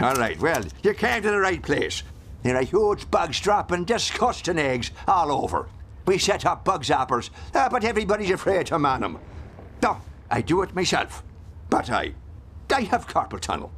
All right, well, you came to the right place. There are huge bugs dropping disgusting eggs all over. We set up bug zappers, uh, but everybody's afraid to man them. No, I do it myself. But I, I have carpal tunnel.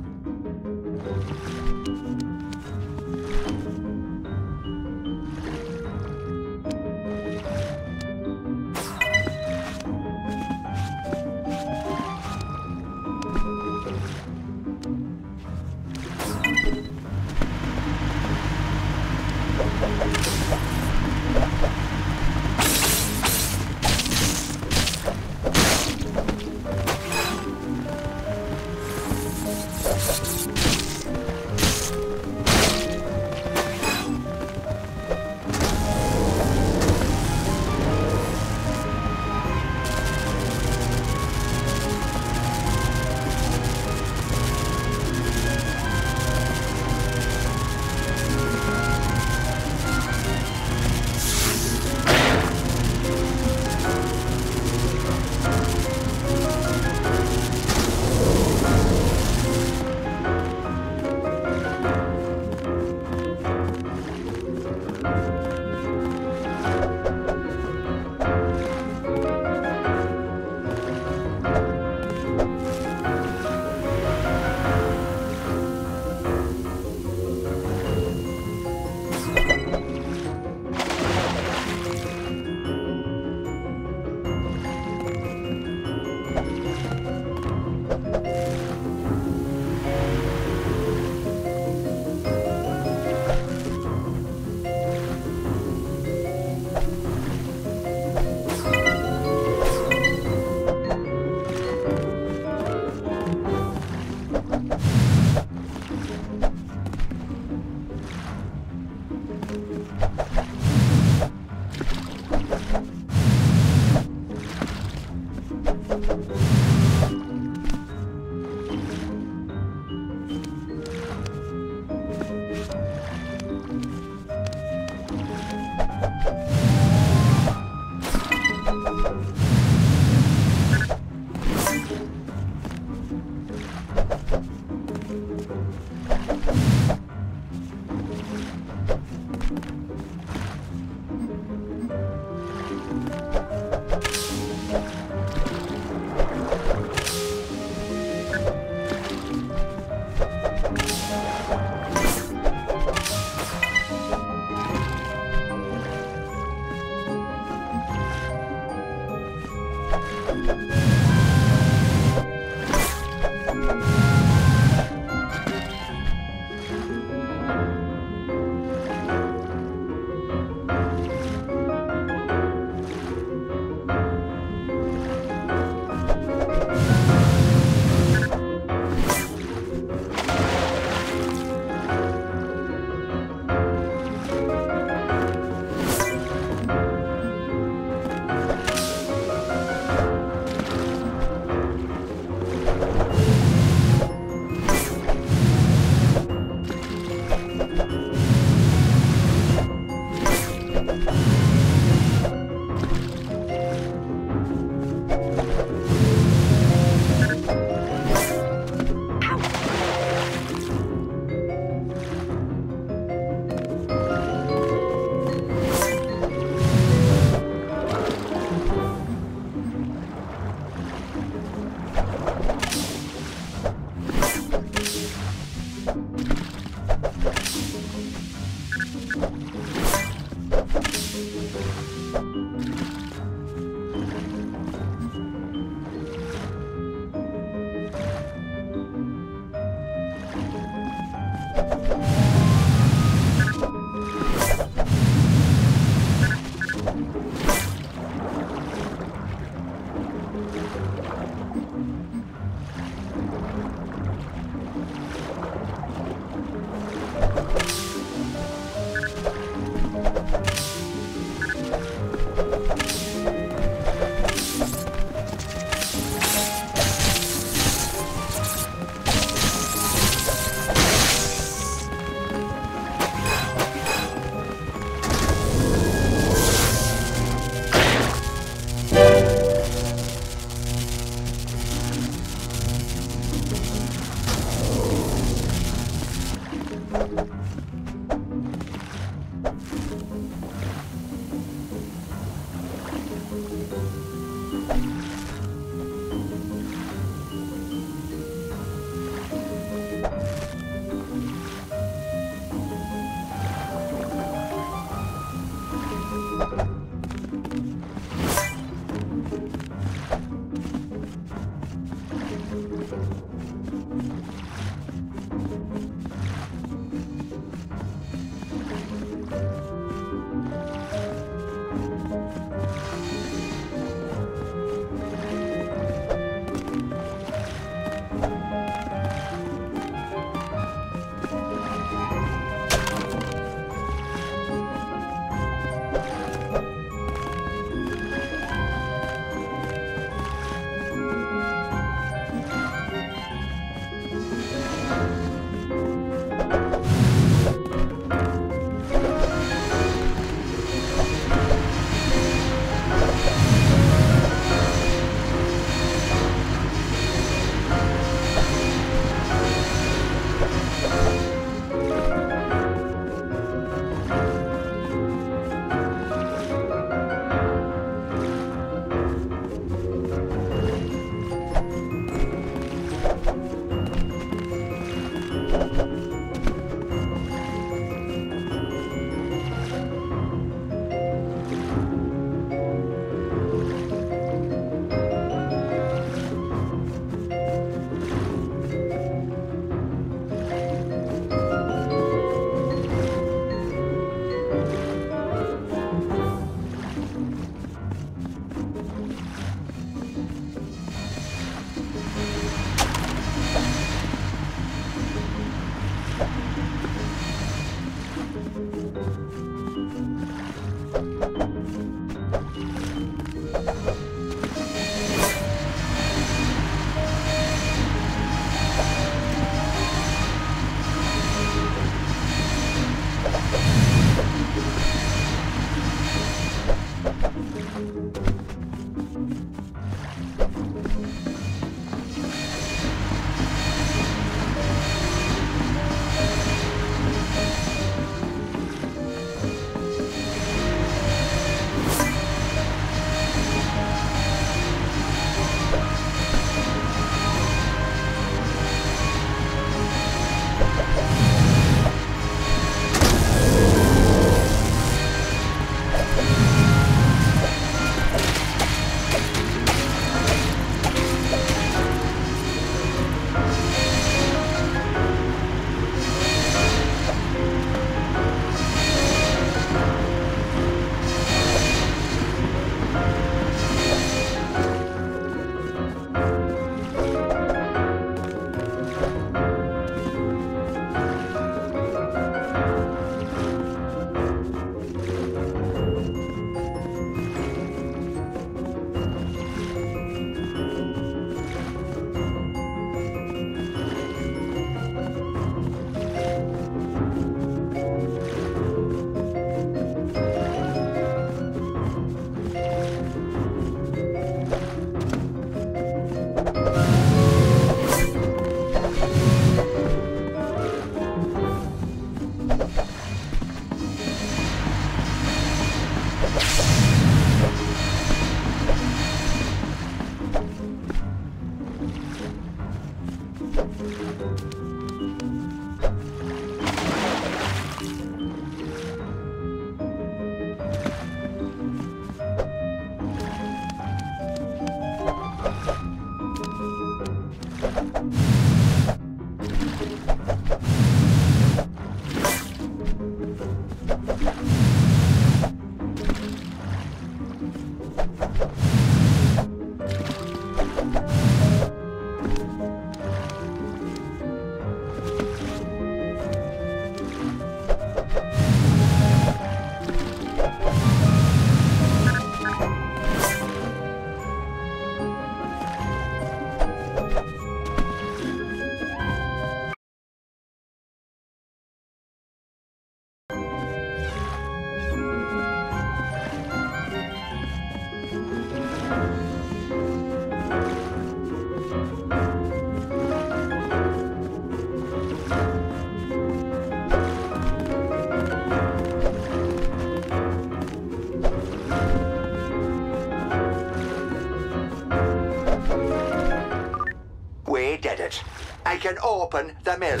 Open the mill.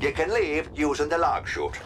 You can leave using the log chute.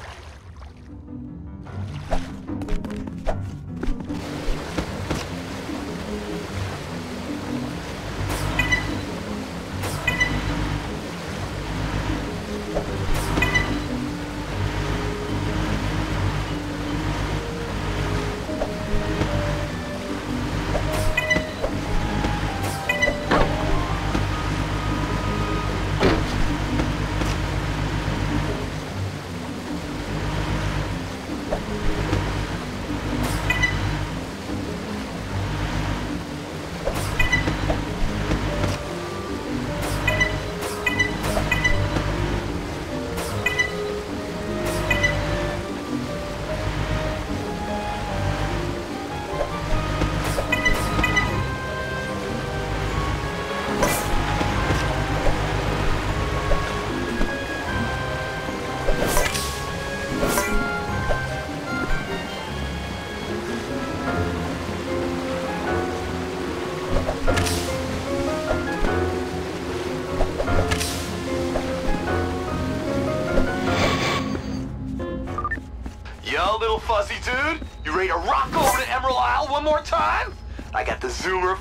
Ready to rock over to Emerald Isle one more time? I got the zoomer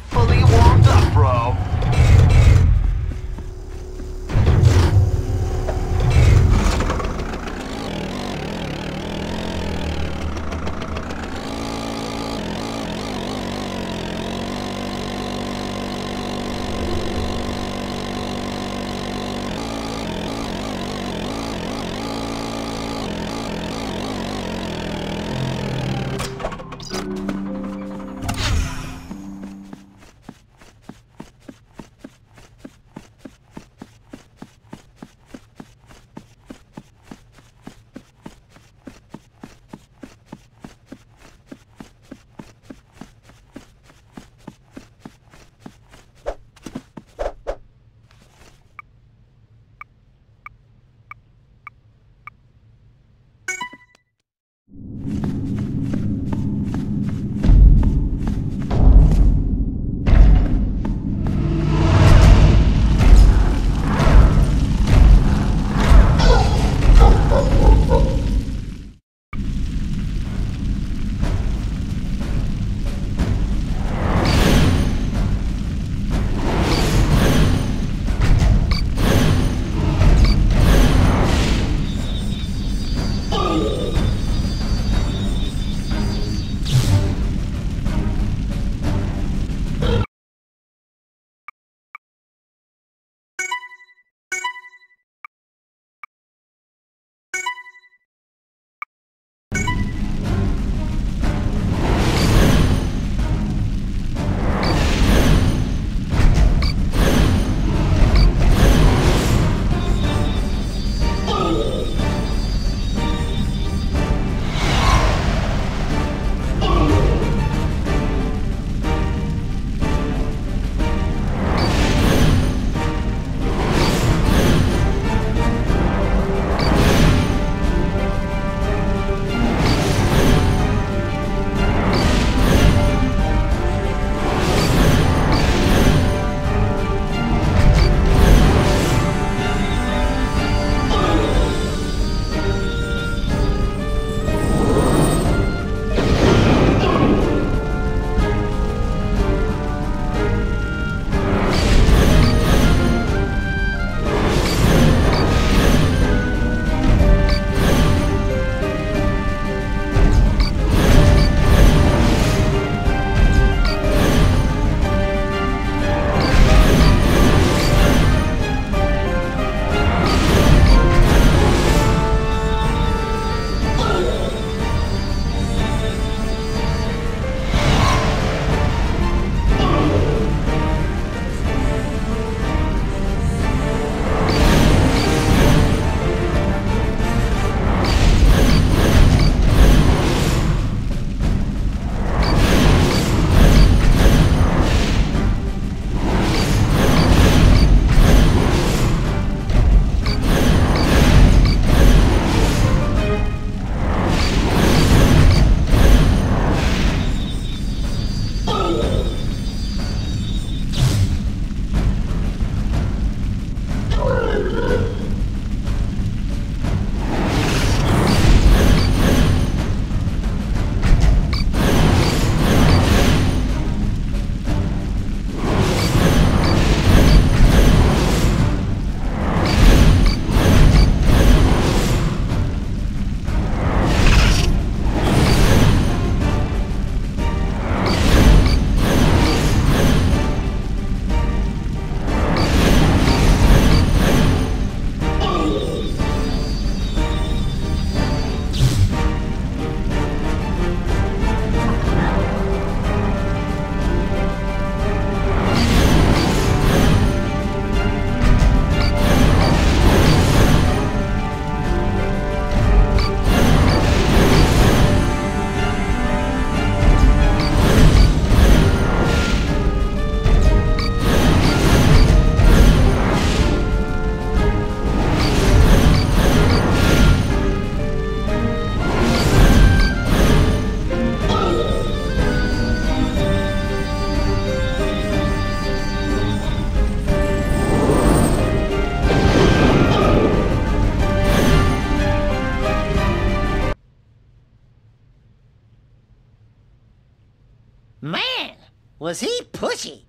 Was he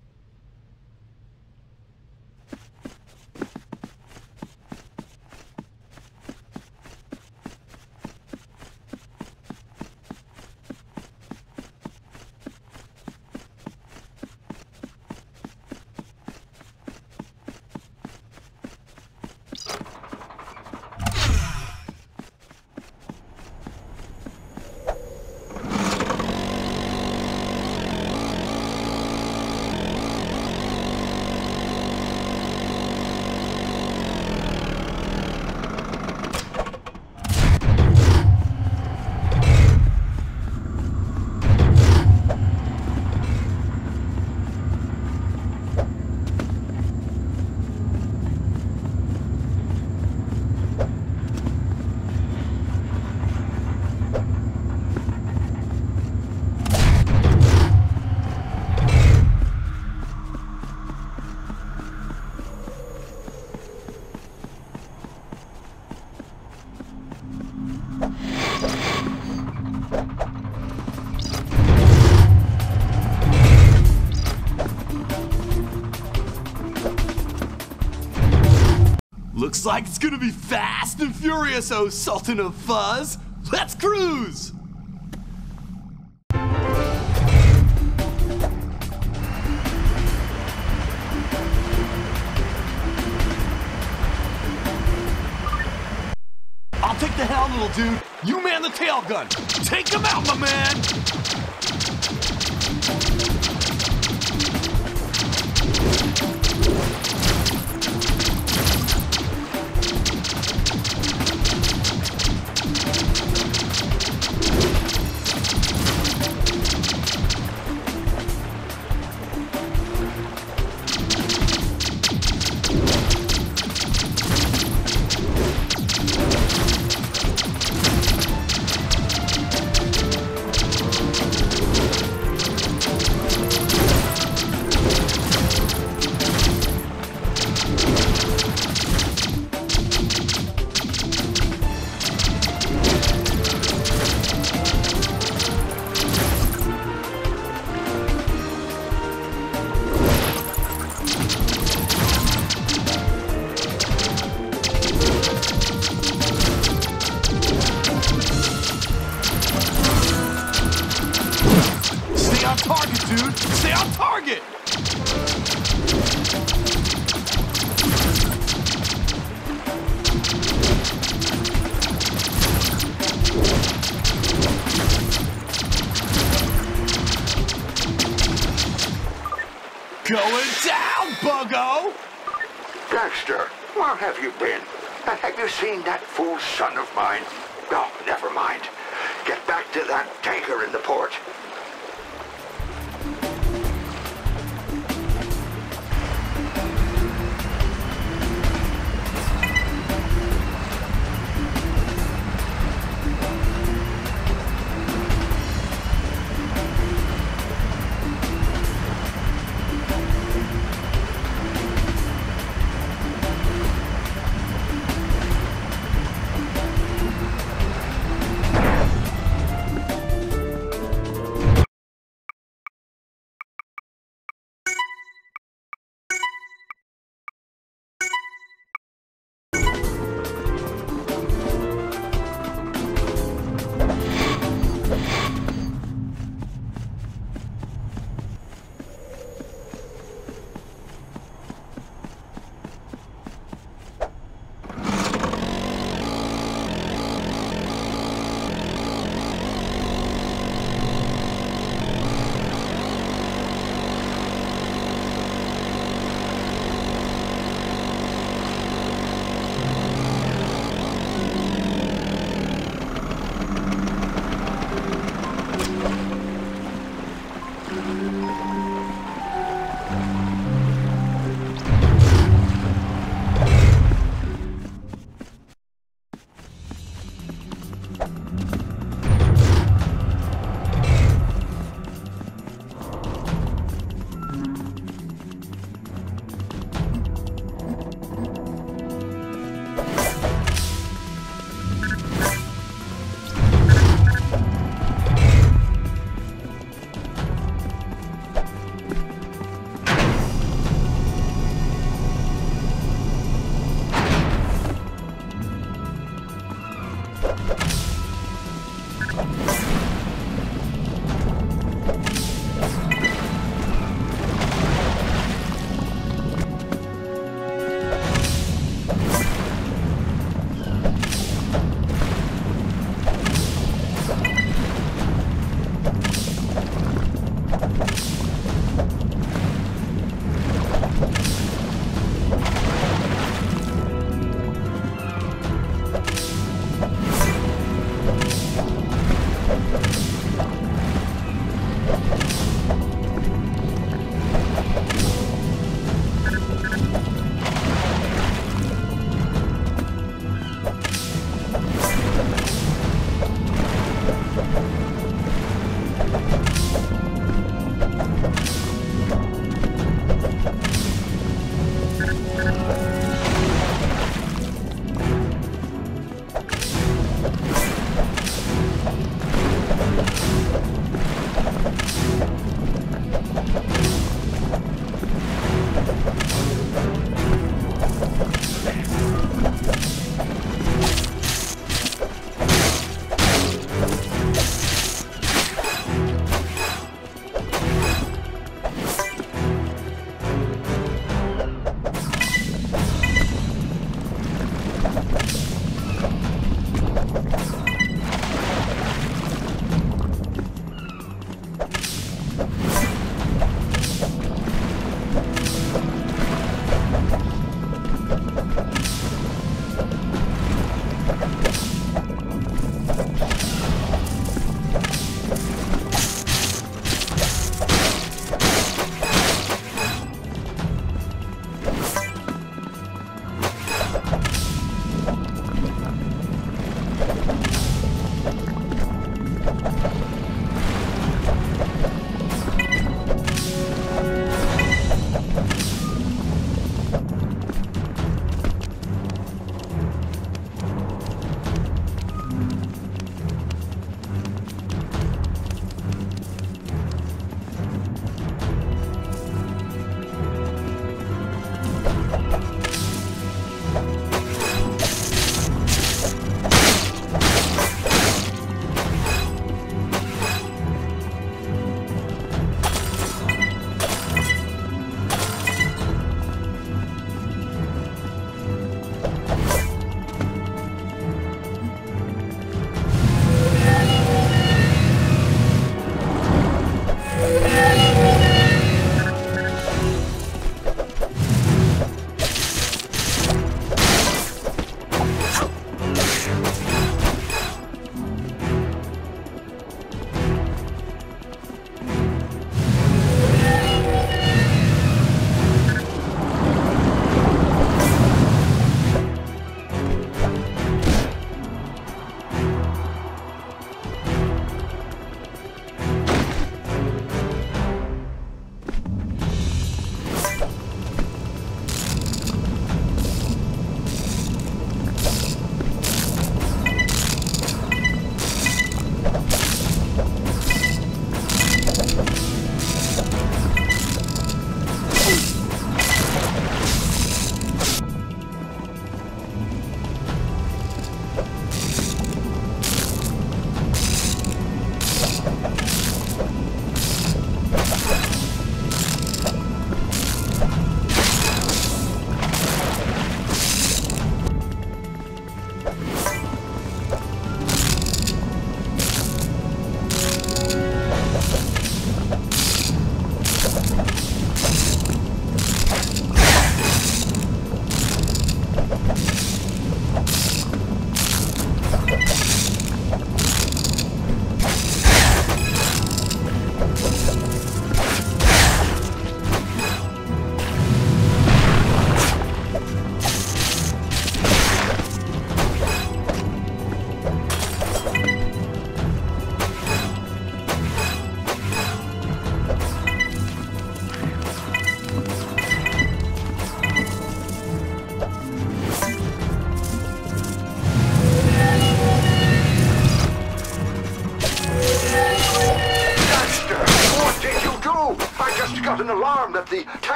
gonna be fast and furious, oh Sultan of Fuzz! Let's cruise! I'll take the helm, little dude. You man the tail gun. Take him out, my man!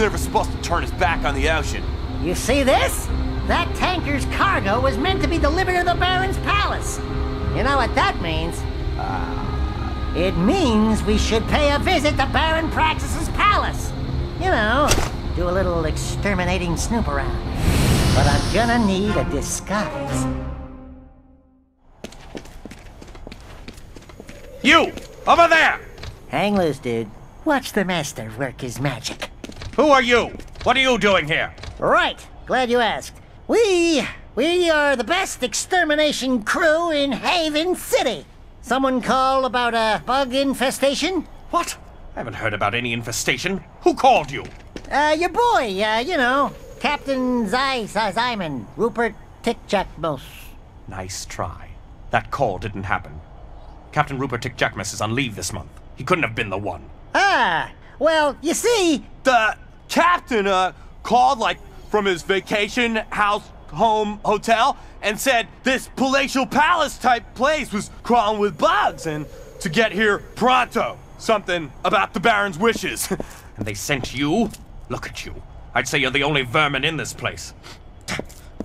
Never supposed to turn his back on the ocean. You see this? That tanker's cargo was meant to be delivered to the Baron's palace. You know what that means? Uh, it means we should pay a visit to Baron Praxis's palace. You know, do a little exterminating snoop around. But I'm gonna need a disguise. You! Over there! Hang loose, dude. Watch the master work his magic. Who are you? What are you doing here? Right. Glad you asked. We... we are the best extermination crew in Haven City. Someone call about a bug infestation? What? I haven't heard about any infestation. Who called you? Uh, your boy, uh, you know, Captain Zy Zyman, Rupert Tickjackmos. Nice try. That call didn't happen. Captain Rupert Tickjackmos is on leave this month. He couldn't have been the one. Ah, well, you see, The captain, uh, called, like, from his vacation house, home, hotel, and said this palatial palace type place was crawling with bugs and to get here pronto. Something about the Baron's wishes. and they sent you? Look at you. I'd say you're the only vermin in this place.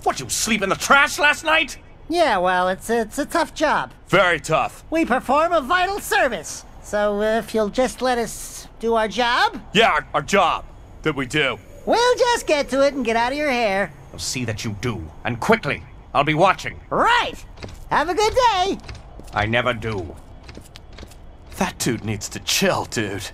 What, you sleep in the trash last night? yeah, well, it's it's a tough job. Very tough. We perform a vital service. So uh, if you'll just let us do our job, Yeah, our, our job that we do. we'll just get to it and get out of your hair. I'll see that you do. And quickly. I'll be watching. Right. Have a good day. I never do. That dude needs to chill, dude.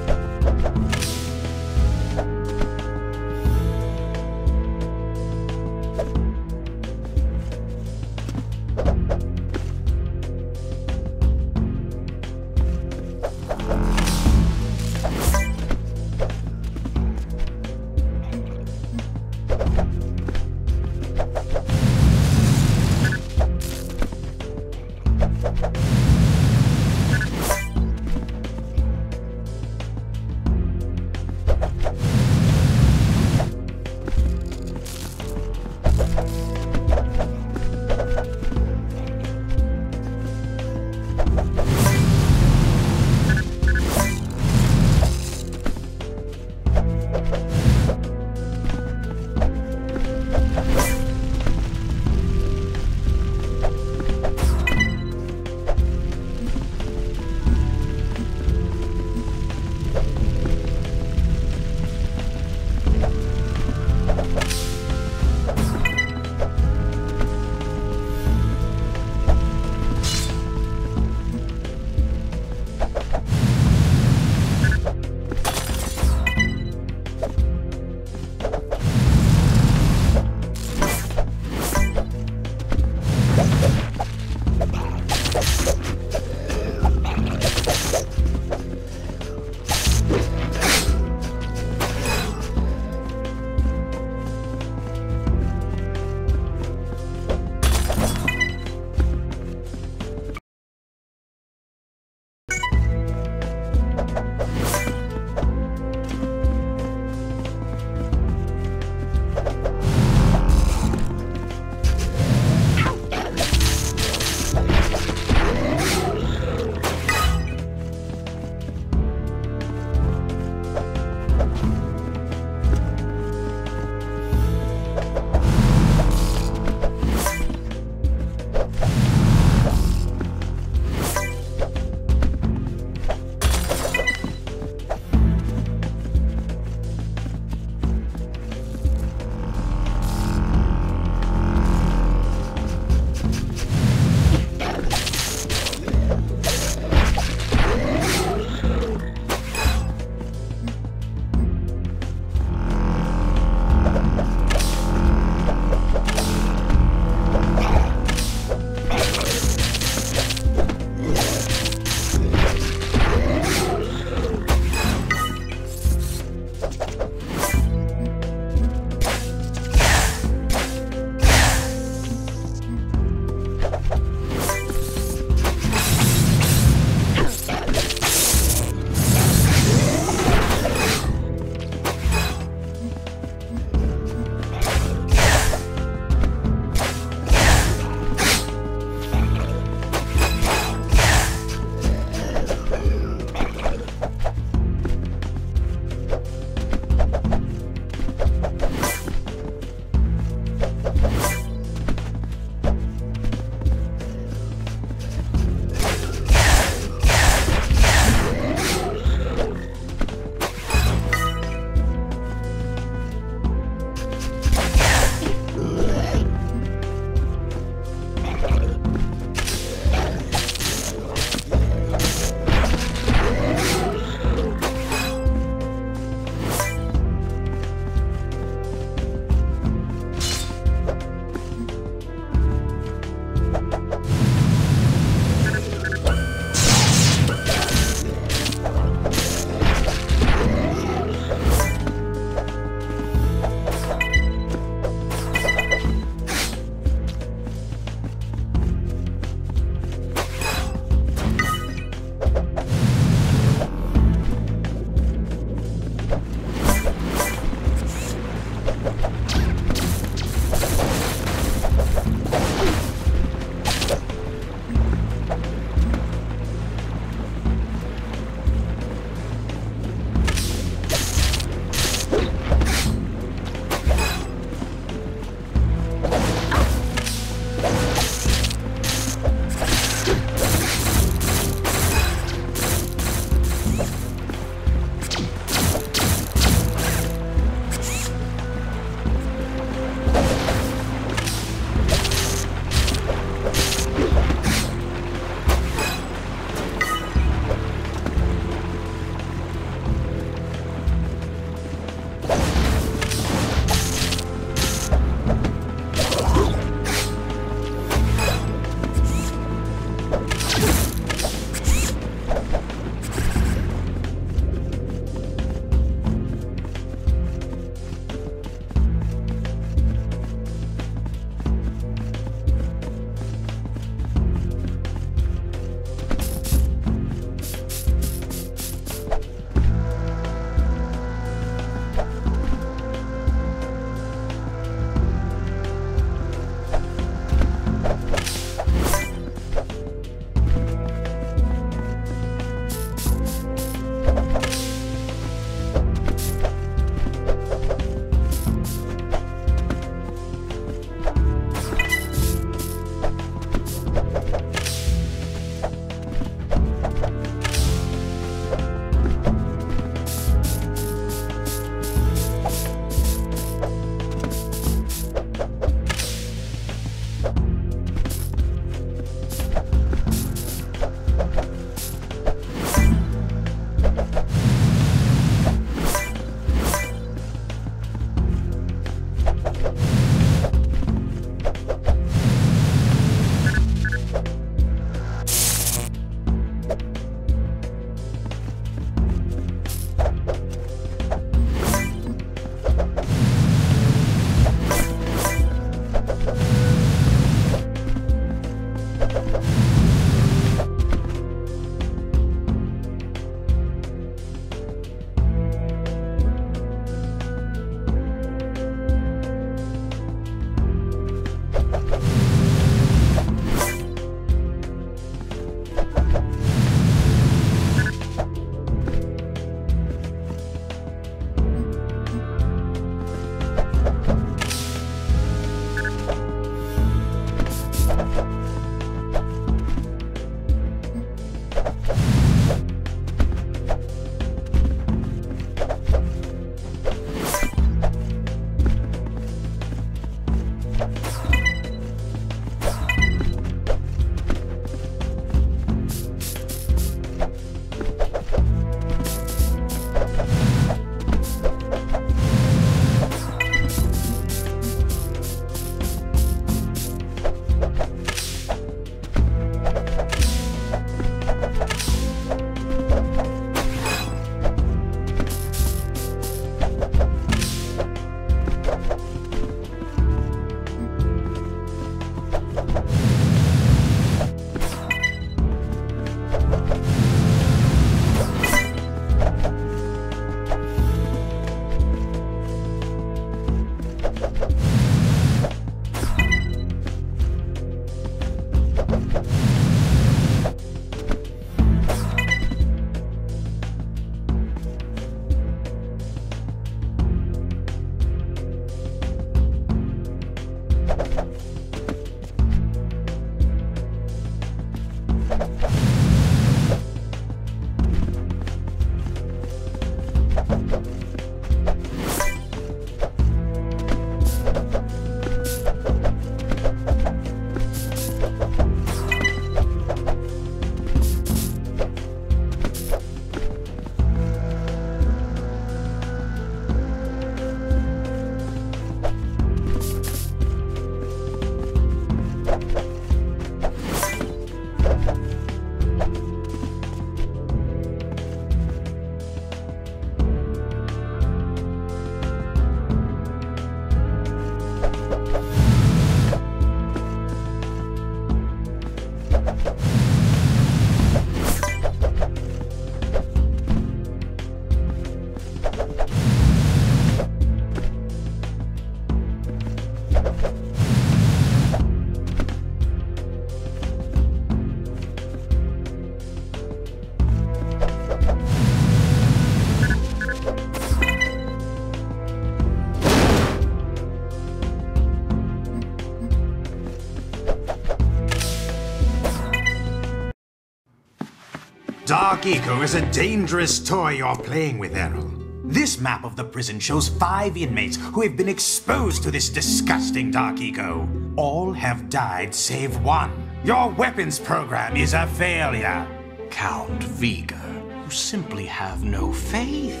Dark Eco is a dangerous toy you're playing with, Errol. This map of the prison shows five inmates who have been exposed to this disgusting Dark Eco. All have died save one. Your weapons program is a failure. Count Veger, you simply have no faith.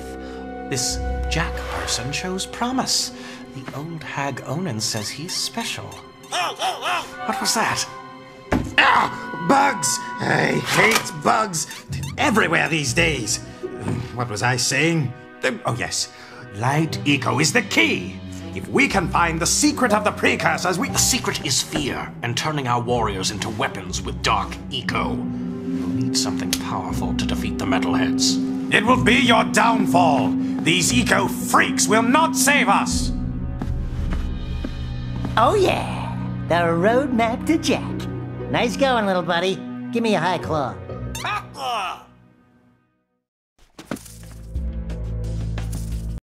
This Jak person shows promise. The old hag Onin says he's special. What was that? Ah! Bugs! I hate bugs everywhere these days. What was I saying? Oh, yes. Light Eco is the key. If we can find the secret of the precursors, we. The secret is fear and turning our warriors into weapons with dark eco. We'll need something powerful to defeat the metalheads. It will be your downfall. These eco freaks will not save us. Oh, yeah. The roadmap to Jak. Nice going, little buddy. Give me a high claw.